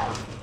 Yeah.